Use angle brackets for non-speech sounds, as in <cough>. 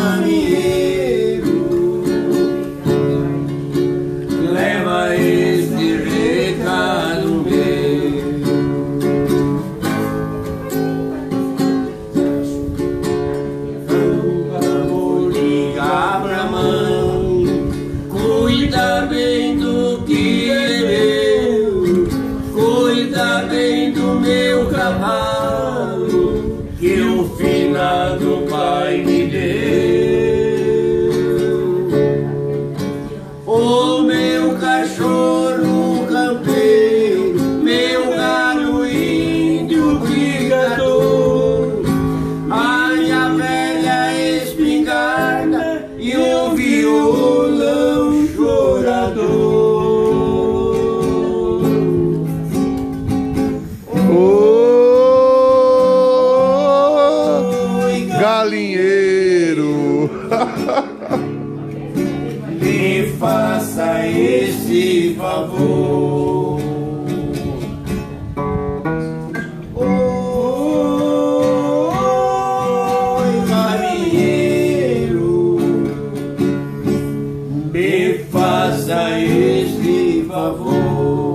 caminheiro, leva este recado meu. Vou ligar pra cuida bem do que é meu, cuida bem do meu cavalo, que o finado pai galinheiro. <laughs> Me faça esse favor. Faça esse favor.